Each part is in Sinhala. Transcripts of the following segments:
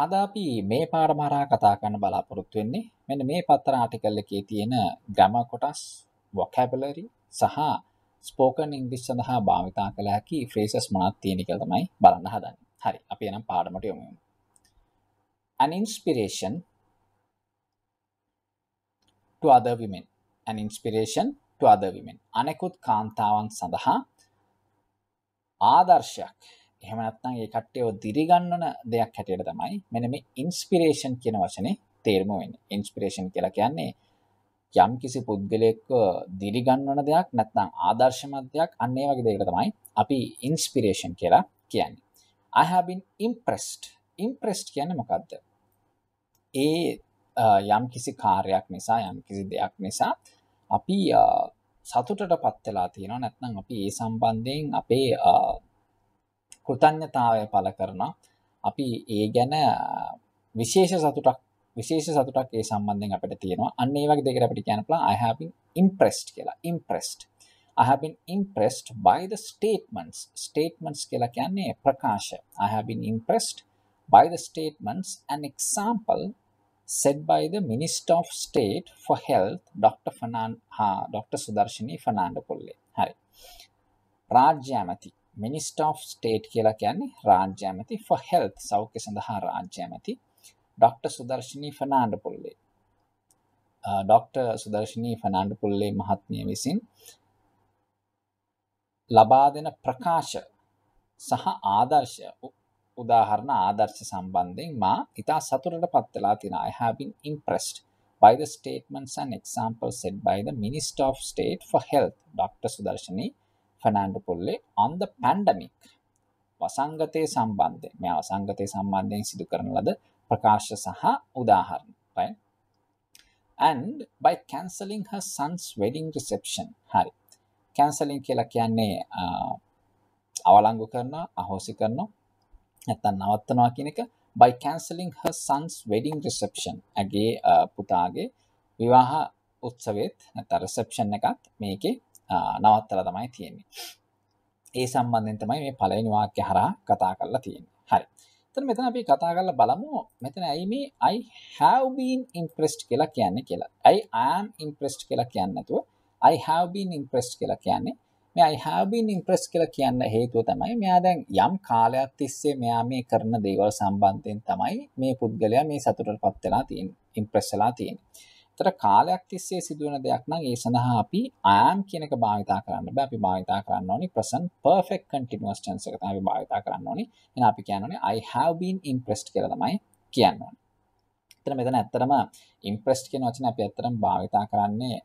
අද අපි මේ පාඩම හරහා කතා කරන්න බලාපොරොත්තු වෙන්නේ මෙන්න මේ පත්තර ආටිකල් එකේ තියෙන ග්‍රැමර් කොටස්, vocabulary සහ ස්පෝකන් ඉංග්‍රීසි සඳහා භාවිතා කළ හැකි phrases මොනවද තියෙන කියලා තමයි බලන්න හදන්නේ. හරි. අපි එනම් පාඩමට යමු. An inspiration to other women. An inspiration to other women. අනෙකුත් කාන්තාවන් සඳහා ආදර්ශයක් එහෙම නැත්නම් ඒ කට්ටියව දිරිගන්වන දෙයක් හැටියට තමයි මෙන්න මේ ඉන්ස්පිරේෂන් කියන වචනේ තේරුම වෙන්නේ. ඉන්ස්පිරේෂන් කියලා කියන්නේ යම් කිසි පුද්ගලයෙක්ව දිරිගන්වන දෙයක් නැත්නම් ආදර්ශමත් දෙයක් අන්න ඒ වගේ දෙයකට තමයි අපි ඉන්ස්පිරේෂන් කියලා කියන්නේ. I have been impressed. impressed කියන්නේ මොකද්ද? ඒ යම් කිසි කාර්යයක් නිසා යම් කිසි දෙයක් නිසා අපි සතුටටපත් වෙලා තියෙනවා නැත්නම් අපි ඒ සම්බන්ධයෙන් අපේ කෘතඥතාවය පළ කරනවා. අපි ඒ ගැන විශේෂ සතුටක් විශේෂ සතුටක් ඒ සම්බන්ධයෙන් අපිට තියෙනවා. අන්න ඒ වගේ දෙයකට අපිට කියන්න පුළුවන් I have been impressed කියලා. impressed. I have been impressed by the statements. statements කියලා කියන්නේ ප්‍රකාශ. I have been impressed by the statements an example said by the Minister of State for Health Dr. Fernand ha Dr. Sudarshini Fernando Pulle. හරි. රාජ්‍ය ඇමති මිනිස්ට of ස්ටේට් කියලා කියන්නේ රාජ්‍ය ඇමති for health සෞඛ්‍ය සඳහා රාජ්‍ය ඇමති ඩොක්ටර් සුදර්ශනී ෆර්නාන්ඩ පුල්ලේ ඩොක්ටර් සුදර්ශනී ෆර්නාන්ඩ පුල්ලේ මහත්මිය විසින් ලබා දෙන ප්‍රකාශ සහ ආදර්ශය උදාහරණ ආදර්ශ සම්බන්ධයෙන් මා ඉතා සතුටට පත් වෙලා තියෙනවා I have been impressed by the statements and examples set by the Minister of State for Health Dr. Sudarshani Fernando පොල්ලේ on the pandemic වසංගතය සම්බන්ධයෙන් මේ වසංගතය සම්බන්ධයෙන් සිදු කරන ලද ප්‍රකාශ සහ උදාහරණ. right? and by cancelling her son's wedding reception. හරි. cancelling කියලා කියන්නේ අවලංගු කරනවා අහෝසි කරනවා නැත්තම් නවත්තනවා කියන එක. by cancelling her son's wedding reception. ඇගේ පුතාගේ විවාහ උත්සවෙත් නැත්නම් reception එකත් මේකේ නවත්තලා තමයි තියෙන්නේ. ඒ සම්බන්ධයෙන් තමයි මේ පළවෙනි වාක්‍ය හරහා කතා කරලා තියෙන්නේ. හරි. එතන මෙතන අපි කතා කරලා බලමු මෙතන ඇයි මේ I have been impressed කියලා කියන්නේ කියලා. I am impressed කියලා කියන්නේ නැතුව I have been impressed කියලා කියන්නේ මේ I have been impressed කියලා කියන්න හේතුව තමයි මෙයා දැන් යම් කාලයක් තිස්සේ මෙයා මේ කරන දේවල් සම්බන්ධයෙන් තමයි මේ පුද්ගලයා මේ සතුටටපත් වෙලා තියෙන්නේ. impress වෙලා තියෙන්නේ. එතකොට කාලයක් තිස්සේ සිදුවන දෙයක් නම් ඒ සඳහා අපි am කියන එක භාවිතා කරන්න බෑ. අපි භාවිතා කරන්න ඕනි present perfect continuous tense එක තමයි භාවිතා කරන්න ඕනි. එහෙනම් අපි කියන්න I have been impressed කියලා තමයි කියන්න ඕනි. එතන මෙතන ඇත්තටම impressed කියන වචනේ අපි ඇත්තටම භාවිතා කරන්නේ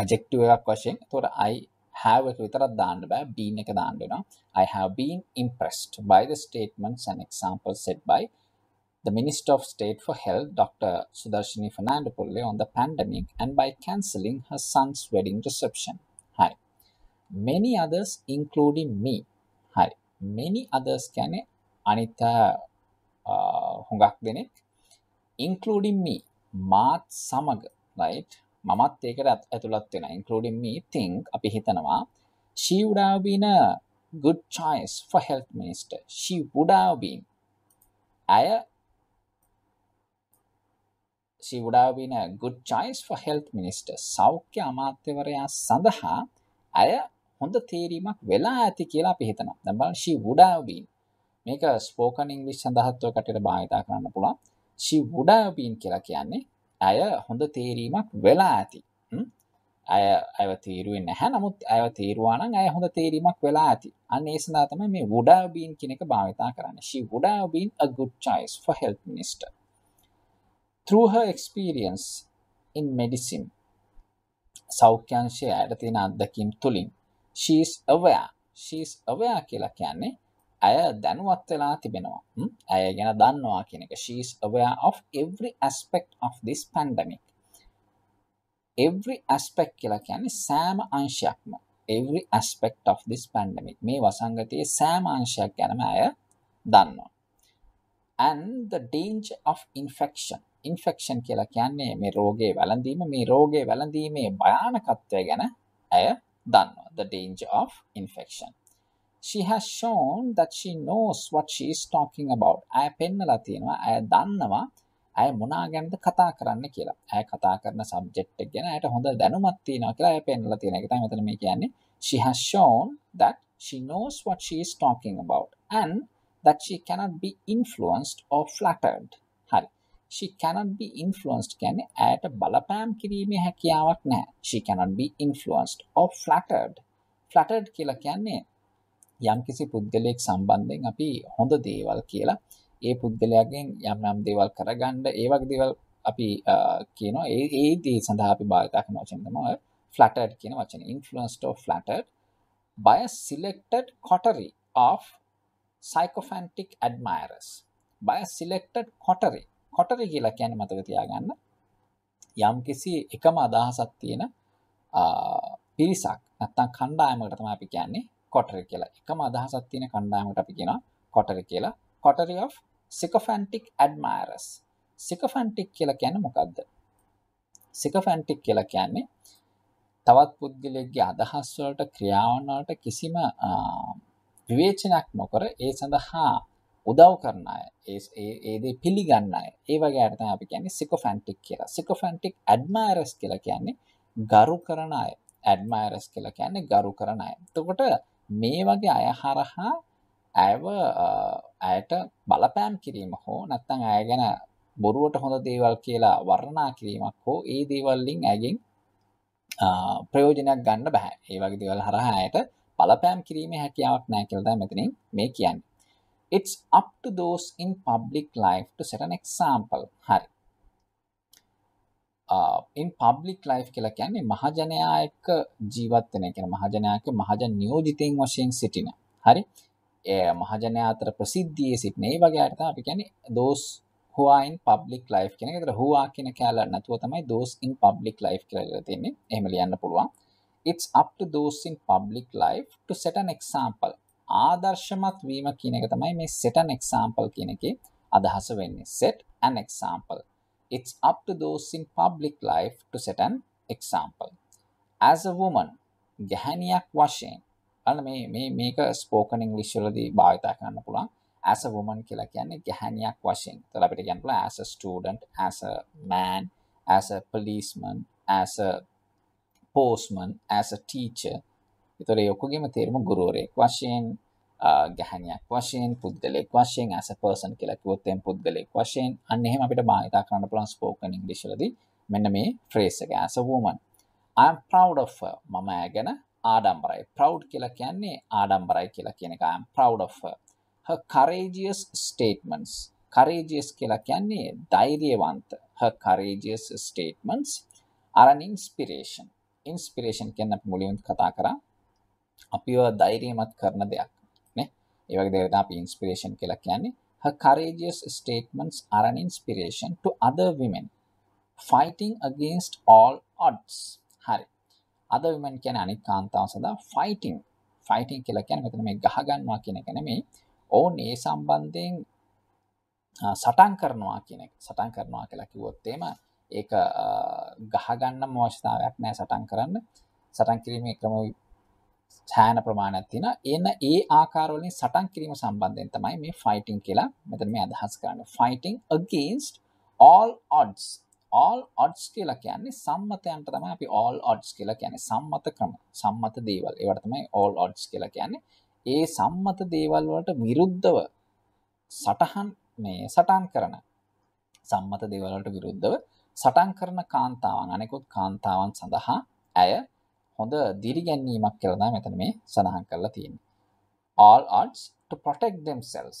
adjective එකක් වශයෙන්. එතකොට I have එක විතරක් දාන්න බෑ. been එක දාන්න වෙනවා. I have been impressed by the statements and examples set by the Minister of State for Health, Dr. Sudarshini Fernandopulle, on the pandemic and by cancelling her son's wedding reception. Hi. Many others, including me. Hi. Many others කියන්නේ අනිත හුඟක් දෙනෙක් including me මාත් සමග right මමත් ඒකට ඇතුළත් වෙනවා including me think අපි හිතනවා she would have been a good choice for health minister she would have been අය She would have been a good choice for health minister. සෞඛ්‍ය අමාත්‍යවරයා සඳහා අය හොඳ තේරීමක් වෙලා ඇති කියලා අපි හිතනවා. දැන් බලන්න she would have been. මේක spoken english සඳහාත් ඔය කටට භාවිතා කරන්න පුළුවන්. she would have been කියලා කියන්නේ අය හොඳ තේරීමක් වෙලා ඇති. අය අයව තීරුවේ නැහැ. නමුත් අයව තීරුවා නම් අය හොඳ තේරීමක් වෙලා ඇති. අන්න ඒ සඳහා තමයි මේ would have been කියන එක භාවිතා කරන්නේ. she would have been a good choice for health minister. through her experience in medicine සෞඛ්‍යංශය ඇයට තියෙන අත්දැකීම් තුළින් she is aware she is aware කියලා කියන්නේ ඇය දැනුවත් වෙලා තිබෙනවා ඇය ගැන දන්නවා කියන එක she is aware of every aspect of this pandemic every aspect කියලා කියන්නේ සෑම අංශයක්ම every aspect of this pandemic මේ වසංගතයේ සෑම අංශයක් ගැනම ඇය දන්නවා and the danger of infection Infection කියලා කියන්නේ මේ රෝගේ වැළඳීම මේ රෝගේ වැළඳීමේ භයානකත්වය ගැන ඇය දන්නවා the danger of infection she has shown that she knows what she is talking about. අය පෙන්නලා තියෙනවා අය දන්නවා ඇය මොනා ගැනද කතා කරන්න කියලා. ඇය කතා කරන සබ්ජෙක්ට් එක ගැන ඇයට හොඳ දැනුමක් තියෙනවා කියලා ඇය පෙන්නලා තියෙන එක තමයි මෙතන මේ කියන්නේ. She has shown that she knows what she is talking about and that she cannot be influenced or flattered. හරි. she cannot be influenced කියන්නේ ඇයට බලපෑම් කිරීමේ හැකියාවක් නැහැ. she cannot be influenced or flattered. flattered කියලා කියන්නේ යම්කිසි පුද්ගලයෙක් සම්බන්ධයෙන් අපි හොඳ දේවල් කියලා ඒ පුද්ගලයාගෙන් යම් යම් දේවල් කරගන්න ඒ වගේ දේවල් අපි කියනවා ඒ ඒ දේ සඳහා අපි භාවිත කරන වචන තමයි flattered කියන වචනේ influenced or flattered by a selected coterie of sycophantic admirers by a selected coterie coterie කියලා කියන්නේ මතක තියාගන්න යම්කිසි එකම අදහසක් තියෙන පිරිසක් නැත්තම් කණ්ඩායමකට තමයි අපි කියන්නේ කොටරි කියලා. එකම අදහසක් තියෙන කණ්ඩායමකට අපි කියනවා කොටරි කියලා. කොටරි of sycophantic admirers. sycophantic කියලා කියන්නේ මොකද්ද? sycophantic කියලා කියන්නේ තවත් පුද්ගලයෙක්ගේ අදහස් වලට ක්‍රියාවන් වලට කිසිම විවේචනයක් නොකර ඒ සඳහා උදව් කරන අය ඒ ඒ දේ පිළිගන්න අය ඒ වගේ අයට තමයි අපි කියන්නේ sycophantic කියලා. sycophantic admirers කියලා කියන්නේ ගරු කරන අය. admirers කියලා කියන්නේ ගරු කරන අය. එතකොට මේ වගේ අය හරහා ඇයව ඇයට බලපෑම් කිරීම හෝ නැත්නම් ඇය ගැන බොරුවට හොඳ දේවල් කියලා වර්ණනා කිරීමක් හෝ ඒ දේවල් වලින් ඇගෙන් ප්‍රයෝජනයක් ගන්න බෑ. ඒ වගේ දේවල් හරහා ඇයට බලපෑම් කිරීමේ හැකියාවක් නැහැ කියලා තමයි මෙතනින් මේ කියන්නේ. It's up to those in public life to set an example. හරි. Uh, in public life කියලා කියන්නේ මහජනයා එක්ක ජීවත් වෙන කියන මහජනයා එක්ක මහජන නියෝජිතයින් වශයෙන් සිටින. හරි. ඒ මහජනයා අතර ප්‍රසිද්ධියේ සිටින ඒ වගේ අයට තමයි අපි කියන්නේ those who are in public life කියන එක. ඒතර who are කියන කැලල නැතුව තමයි those in public life කියලා ඉඳලා තියෙන්නේ. එහෙම ලියන්න පුළුවන්. It's up to those in public life to set an example. ආදර්ශමත් වීම කියන එක තමයි මේ set an example කියන එකේ අදහස වෙන්නේ. set an example. It's up to those in public life to set an example. As a woman, ගැහැණියක් වශයෙන් අන්න මේ මේ මේක ස්පෝකන් ඉංග්‍රීසි වලදී භාවිතා කරන්න පුළුවන්. as a woman කියලා කියන්නේ ගැහැණියක් වශයෙන්. ඒතර අපිට කියන්න පුළුවන් as a student, as a man, as a policeman, as a postman, as a teacher. ඒතර ඒ ඔක්කොගෙම තේරුම ගුරුවරයෙක් වශයෙන් ගැහණියක් වශයෙන් පුද්ගලයෙක් වශයෙන් as a person කියලා කිව්වොත් එම් පුද්ගලයෙක් වශයෙන්. අන්න එහෙම අපිට භාවිතා කරන්න පුළුවන් spoken english වලදී මෙන්න මේ phrase එක. As a woman I am proud of her. මම ඇය ගැන ආඩම්බරයි. Proud කියලා කියන්නේ ආඩම්බරයි කියලා කියන එක. I am proud of her. Her courageous statements. Courageous කියලා කියන්නේ ධෛර්යවන්ත. Her courageous statements are an inspiration. Inspiration කියන්නේ අපි මුලින්ම කතා කරා අපිව ධෛර්යමත් කරන දෙයක් නේ? ඒ වගේ දෙයකට අපි inspiration කියලා කියන්නේ. Her courageous statements are an inspiration to other women fighting against all odds. හරි. Other women කියන්නේ අනිත් කාන්තාවන් සඳහා fighting. Fighting කියලා කියන්නේ මෙතන මේ ගහ ගන්නවා කියන එක නෙමෙයි. ඔවුන් ඒ සම්බන්ධයෙන් සටන් කරනවා කියන එක. සටන් කරනවා කියලා කිව්වොත් එහෙම ඒක ගහ ගන්නම අවශ්‍යතාවයක් නැහැ සටන් කරන්න. සටන් කිරීමේ ක්‍රම සෑහෙන ප්‍රමාණයක් තියෙනවා. එන ඒ ආකාරවලින් සටන් කිරීම සම්බන්ධයෙන් තමයි මේ fighting කියලා මෙතන මේ අදහස් කරන්නේ. fighting against all odds. all odds කියලා කියන්නේ සම්මතයන්ට තමයි අපි all odds කියලා කියන්නේ. සම්මත ක්‍රම, සම්මත දේවල්. ඒවට තමයි all odds කියලා කියන්නේ. ඒ සම්මත දේවල් වලට විරුද්ධව සටහන් මේ සටන් කරන සම්මත දේවල් වලට විරුද්ධව සටන් කරන කාන්තාවන් අනෙකුත් කාන්තාවන් සඳහා ඇය හොඳ දිරිගැන්වීමක් කියලා තමයි මෙතන මේ සඳහන් කරලා තියෙන්නේ. all odds to protect themselves.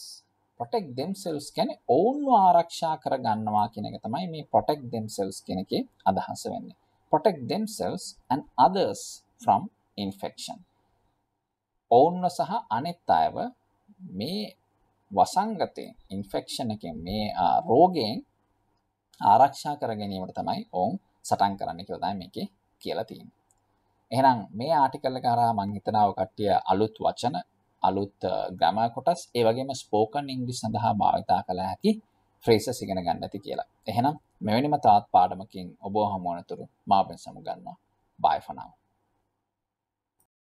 protect themselves කියන්නේ ඔවුන්ව ආරක්ෂා කර ගන්නවා කියන එක තමයි මේ protect themselves කියන එකේ අදහස වෙන්නේ. protect themselves and others from infection. ඔවුන්ව සහ අනෙත් අයව මේ වසංගතයෙන් ඉන්ෆෙක්ෂන් එකෙන් මේ රෝගයෙන් ආරක්ෂා කර ගැනීමට තමයි ඔවුන් සටන් කරන්න කියලා තමයි මේකේ කියලා තියෙන්නේ. එහෙනම් මේ ආටිකල් එක හරහා මම හිතනවා ඔය කට්ටිය අලුත් වචන අලුත් ග්‍රැමර් කොටස් ඒ වගේම ස්පෝකන් ඉංග්‍රීසි සඳහා භාවිතා කළ හැකි ෆ්‍රේසස් ඉගෙන ගන්න ඇති කියලා. එහෙනම් මෙවැනිම තවත් පාඩමකින් ඔබ හමු වනතුරු මාබෙන් සමු ගන්නවා. bye for now.